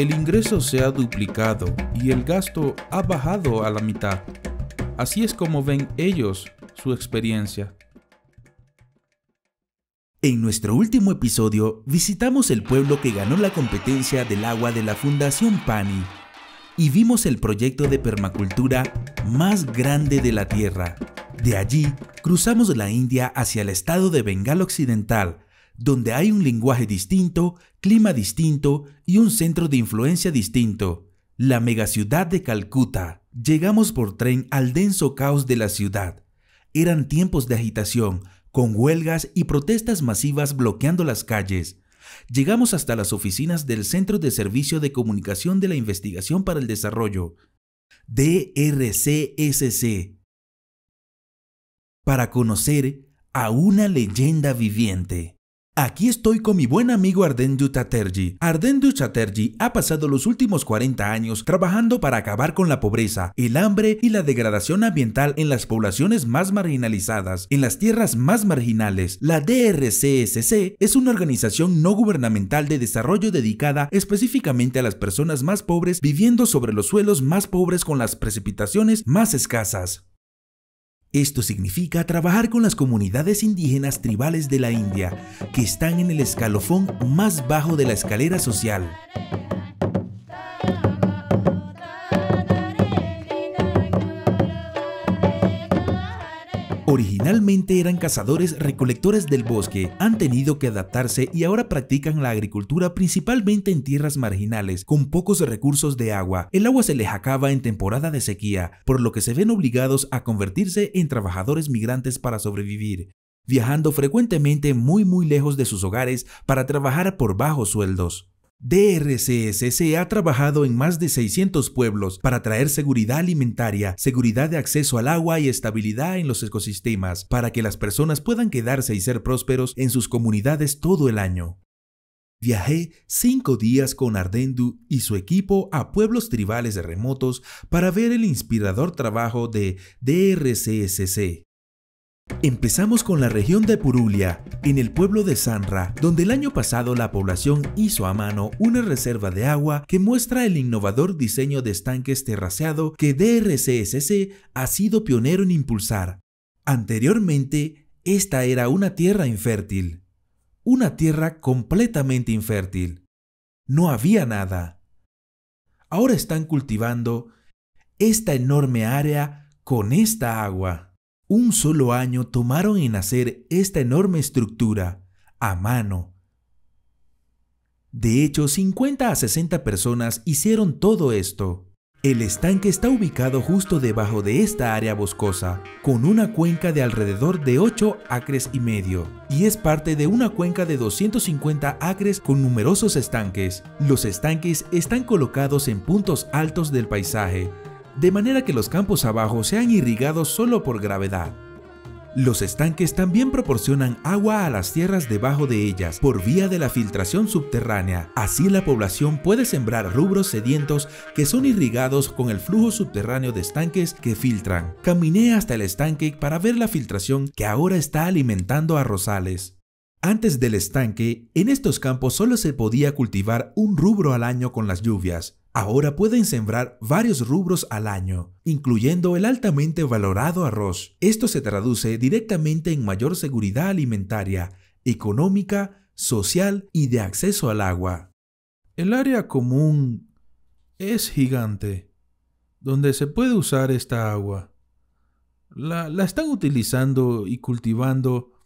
el ingreso se ha duplicado y el gasto ha bajado a la mitad. Así es como ven ellos su experiencia. En nuestro último episodio visitamos el pueblo que ganó la competencia del agua de la Fundación PANI y vimos el proyecto de permacultura más grande de la Tierra. De allí cruzamos la India hacia el estado de Bengala Occidental, donde hay un lenguaje distinto, clima distinto y un centro de influencia distinto, la megaciudad de Calcuta. Llegamos por tren al denso caos de la ciudad. Eran tiempos de agitación, con huelgas y protestas masivas bloqueando las calles. Llegamos hasta las oficinas del Centro de Servicio de Comunicación de la Investigación para el Desarrollo, DRCSC, para conocer a una leyenda viviente. Aquí estoy con mi buen amigo Ardendu Chatterjee. Ardendu Chatterjee ha pasado los últimos 40 años trabajando para acabar con la pobreza, el hambre y la degradación ambiental en las poblaciones más marginalizadas, en las tierras más marginales. La DRCSC es una organización no gubernamental de desarrollo dedicada específicamente a las personas más pobres viviendo sobre los suelos más pobres con las precipitaciones más escasas. Esto significa trabajar con las comunidades indígenas tribales de la India, que están en el escalofón más bajo de la escalera social. Eran cazadores recolectores del bosque, han tenido que adaptarse y ahora practican la agricultura principalmente en tierras marginales, con pocos recursos de agua. El agua se les acaba en temporada de sequía, por lo que se ven obligados a convertirse en trabajadores migrantes para sobrevivir, viajando frecuentemente muy muy lejos de sus hogares para trabajar por bajos sueldos. DRCSC ha trabajado en más de 600 pueblos para traer seguridad alimentaria, seguridad de acceso al agua y estabilidad en los ecosistemas para que las personas puedan quedarse y ser prósperos en sus comunidades todo el año. Viajé cinco días con Ardendu y su equipo a pueblos tribales remotos para ver el inspirador trabajo de DRCSC. Empezamos con la región de Purulia, en el pueblo de Sanra, donde el año pasado la población hizo a mano una reserva de agua que muestra el innovador diseño de estanques terraceado que DRCSC ha sido pionero en impulsar. Anteriormente, esta era una tierra infértil, una tierra completamente infértil. No había nada. Ahora están cultivando esta enorme área con esta agua. Un solo año tomaron en hacer esta enorme estructura, a mano. De hecho, 50 a 60 personas hicieron todo esto. El estanque está ubicado justo debajo de esta área boscosa, con una cuenca de alrededor de 8 acres y medio, y es parte de una cuenca de 250 acres con numerosos estanques. Los estanques están colocados en puntos altos del paisaje, de manera que los campos abajo sean irrigados solo por gravedad. Los estanques también proporcionan agua a las tierras debajo de ellas por vía de la filtración subterránea. Así la población puede sembrar rubros sedientos que son irrigados con el flujo subterráneo de estanques que filtran. Caminé hasta el estanque para ver la filtración que ahora está alimentando a rosales. Antes del estanque, en estos campos solo se podía cultivar un rubro al año con las lluvias. Ahora pueden sembrar varios rubros al año, incluyendo el altamente valorado arroz. Esto se traduce directamente en mayor seguridad alimentaria, económica, social y de acceso al agua. El área común es gigante, donde se puede usar esta agua. La, están utilizando y cultivando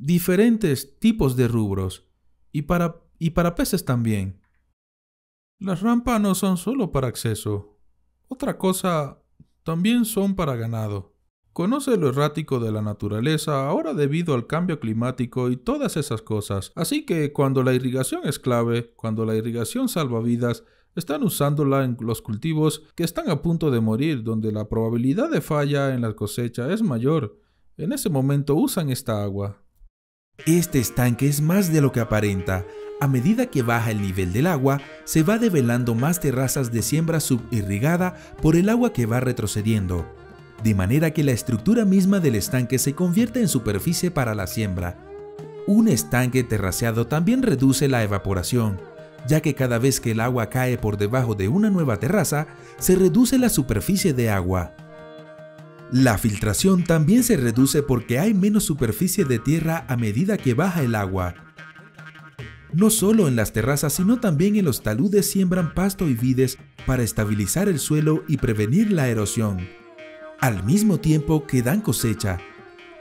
diferentes tipos de rubros y para, y para peces también. Las rampas no son solo para acceso. Otra cosa, también son para ganado. Conoce lo errático de la naturaleza ahora debido al cambio climático y todas esas cosas. Así que cuando la irrigación es clave, cuando la irrigación salva vidas, están usándola en los cultivos que están a punto de morir, donde la probabilidad de falla en la cosecha es mayor. En ese momento usan esta agua. Este estanque es más de lo que aparenta. A medida que baja el nivel del agua, se va develando más terrazas de siembra subirrigada por el agua que va retrocediendo, de manera que la estructura misma del estanque se convierte en superficie para la siembra. Un estanque terraceado también reduce la evaporación, ya que cada vez que el agua cae por debajo de una nueva terraza, se reduce la superficie de agua. La filtración también se reduce porque hay menos superficie de tierra a medida que baja el agua. No solo en las terrazas, sino también en los taludes siembran pasto y vides para estabilizar el suelo y prevenir la erosión. Al mismo tiempo que dan cosecha,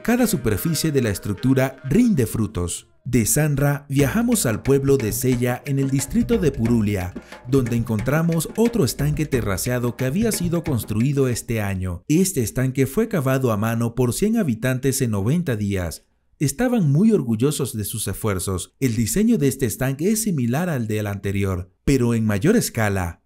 cada superficie de la estructura rinde frutos. De Sanra viajamos al pueblo de Sella en el distrito de Purulia, donde encontramos otro estanque terraceado que había sido construido este año. Este estanque fue cavado a mano por 100 habitantes en 90 días. Estaban muy orgullosos de sus esfuerzos. El diseño de este estanque es similar al del anterior, pero en mayor escala.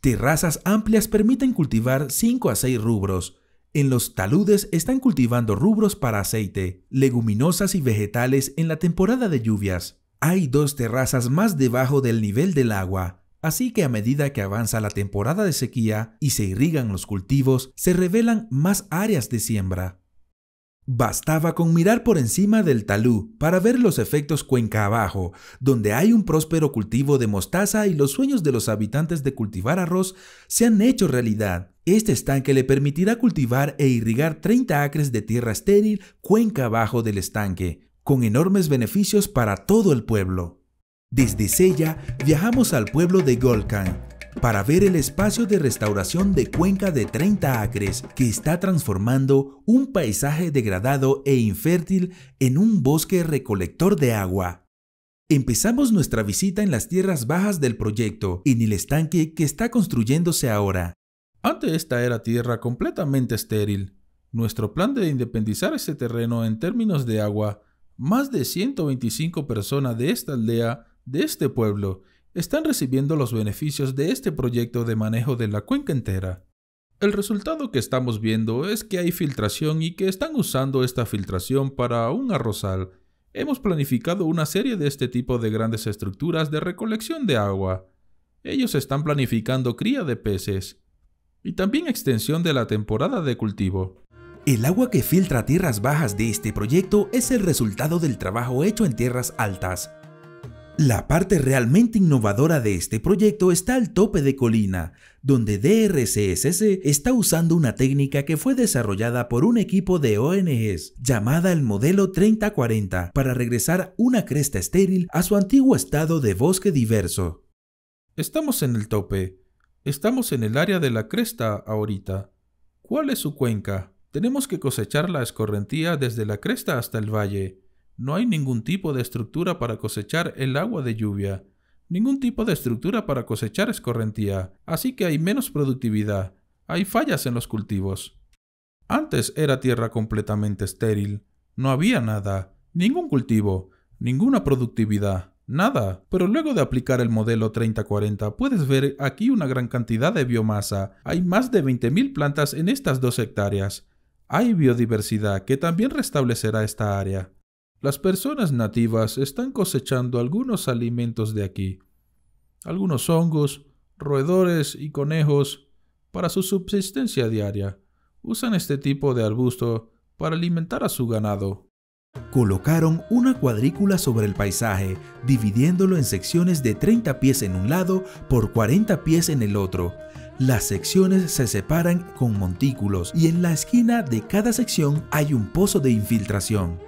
Terrazas amplias permiten cultivar 5 a 6 rubros, en los taludes están cultivando rubros para aceite, leguminosas y vegetales en la temporada de lluvias. Hay dos terrazas más debajo del nivel del agua, así que a medida que avanza la temporada de sequía y se irrigan los cultivos, se revelan más áreas de siembra. Bastaba con mirar por encima del talú para ver los efectos cuenca abajo, donde hay un próspero cultivo de mostaza y los sueños de los habitantes de cultivar arroz se han hecho realidad. Este estanque le permitirá cultivar e irrigar 30 acres de tierra estéril cuenca abajo del estanque, con enormes beneficios para todo el pueblo. Desde Sella viajamos al pueblo de Golkan, para ver el espacio de restauración de cuenca de 30 acres que está transformando un paisaje degradado e infértil en un bosque recolector de agua. Empezamos nuestra visita en las tierras bajas del proyecto, en el estanque que está construyéndose ahora. Antes esta era tierra completamente estéril. Nuestro plan de independizar ese terreno en términos de agua, más de 125 personas de esta aldea, de este pueblo, están recibiendo los beneficios de este proyecto de manejo de la cuenca entera. El resultado que estamos viendo es que hay filtración y que están usando esta filtración para un arrozal. Hemos planificado una serie de este tipo de grandes estructuras de recolección de agua. Ellos están planificando cría de peces y también extensión de la temporada de cultivo. El agua que filtra tierras bajas de este proyecto es el resultado del trabajo hecho en tierras altas. La parte realmente innovadora de este proyecto está al tope de colina, donde DRCSC está usando una técnica que fue desarrollada por un equipo de ONGs llamada el modelo 3040 para regresar una cresta estéril a su antiguo estado de bosque diverso. Estamos en el tope. Estamos en el área de la cresta ahorita. ¿Cuál es su cuenca? Tenemos que cosechar la escorrentía desde la cresta hasta el valle. No hay ningún tipo de estructura para cosechar el agua de lluvia, ningún tipo de estructura para cosechar escorrentía, así que hay menos productividad, hay fallas en los cultivos. Antes era tierra completamente estéril, no había nada, ningún cultivo, ninguna productividad, nada. Pero luego de aplicar el modelo 3040 puedes ver aquí una gran cantidad de biomasa, hay más de 20.000 plantas en estas dos hectáreas. Hay biodiversidad que también restablecerá esta área. Las personas nativas están cosechando algunos alimentos de aquí, algunos hongos, roedores y conejos para su subsistencia diaria. Usan este tipo de arbusto para alimentar a su ganado. Colocaron una cuadrícula sobre el paisaje, dividiéndolo en secciones de 30 pies en un lado por 40 pies en el otro. Las secciones se separan con montículos y en la esquina de cada sección hay un pozo de infiltración.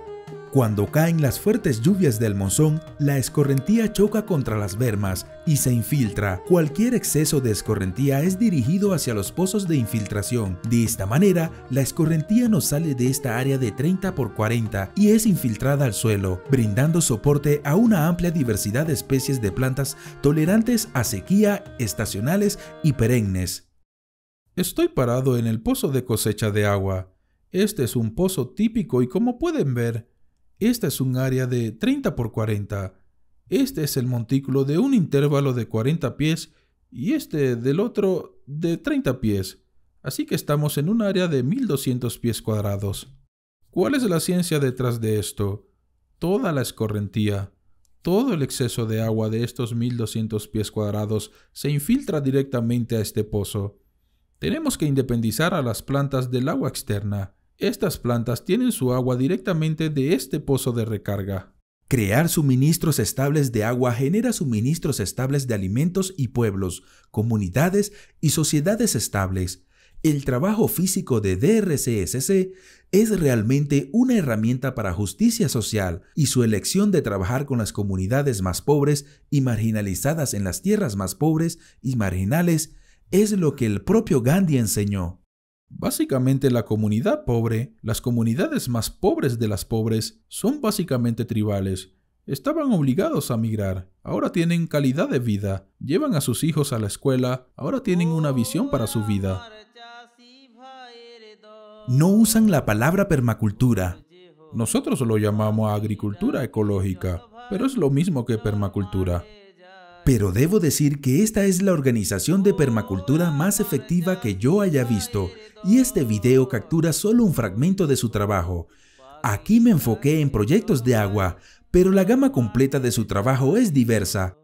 Cuando caen las fuertes lluvias del monzón, la escorrentía choca contra las bermas y se infiltra. Cualquier exceso de escorrentía es dirigido hacia los pozos de infiltración. De esta manera, la escorrentía nos sale de esta área de 30 por 40 y es infiltrada al suelo, brindando soporte a una amplia diversidad de especies de plantas tolerantes a sequía, estacionales y perennes. Estoy parado en el pozo de cosecha de agua. Este es un pozo típico y como pueden ver, esta es un área de 30 por 40. Este es el montículo de un intervalo de 40 pies y este del otro de 30 pies. Así que estamos en un área de 1200 pies cuadrados. ¿Cuál es la ciencia detrás de esto? Toda la escorrentía, todo el exceso de agua de estos 1200 pies cuadrados se infiltra directamente a este pozo. Tenemos que independizar a las plantas del agua externa. Estas plantas tienen su agua directamente de este pozo de recarga. Crear suministros estables de agua genera suministros estables de alimentos y pueblos, comunidades y sociedades estables. El trabajo físico de DRCSC es realmente una herramienta para justicia social y su elección de trabajar con las comunidades más pobres y marginalizadas en las tierras más pobres y marginales es lo que el propio Gandhi enseñó. Básicamente la comunidad pobre, las comunidades más pobres de las pobres, son básicamente tribales. Estaban obligados a migrar, ahora tienen calidad de vida, llevan a sus hijos a la escuela, ahora tienen una visión para su vida. No usan la palabra permacultura. Nosotros lo llamamos agricultura ecológica, pero es lo mismo que permacultura. Pero debo decir que esta es la organización de permacultura más efectiva que yo haya visto, y este video captura solo un fragmento de su trabajo. Aquí me enfoqué en proyectos de agua, pero la gama completa de su trabajo es diversa,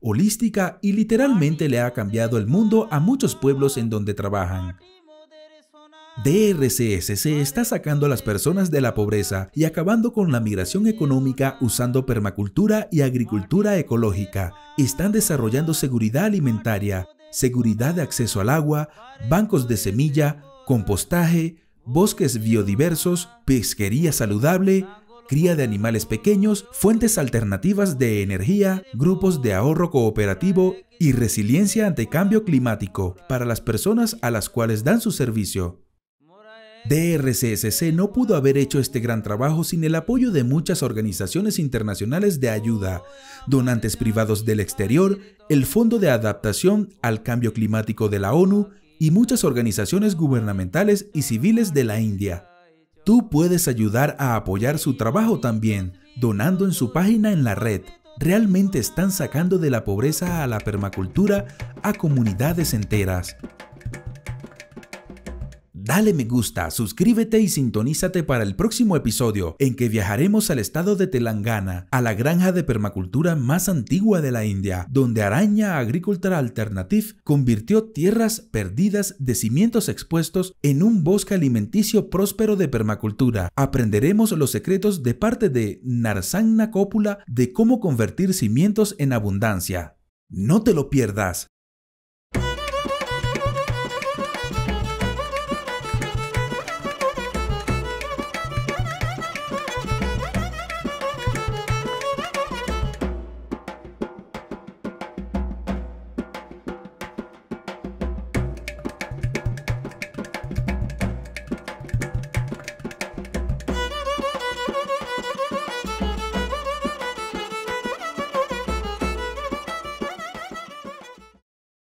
holística y literalmente le ha cambiado el mundo a muchos pueblos en donde trabajan. DRCSC está sacando a las personas de la pobreza y acabando con la migración económica usando permacultura y agricultura ecológica. Están desarrollando seguridad alimentaria, seguridad de acceso al agua, bancos de semilla, compostaje, bosques biodiversos, pesquería saludable, cría de animales pequeños, fuentes alternativas de energía, grupos de ahorro cooperativo y resiliencia ante cambio climático para las personas a las cuales dan su servicio. DRCSC no pudo haber hecho este gran trabajo sin el apoyo de muchas organizaciones internacionales de ayuda, donantes privados del exterior, el Fondo de Adaptación al Cambio Climático de la ONU y muchas organizaciones gubernamentales y civiles de la India. Tú puedes ayudar a apoyar su trabajo también, donando en su página en la red. Realmente están sacando de la pobreza a la permacultura a comunidades enteras. Dale me gusta, suscríbete y sintonízate para el próximo episodio en que viajaremos al estado de Telangana, a la granja de permacultura más antigua de la India, donde Araña Agricultura Alternative convirtió tierras perdidas de cimientos expuestos en un bosque alimenticio próspero de permacultura. Aprenderemos los secretos de parte de Narsangna Cópula de cómo convertir cimientos en abundancia. No te lo pierdas.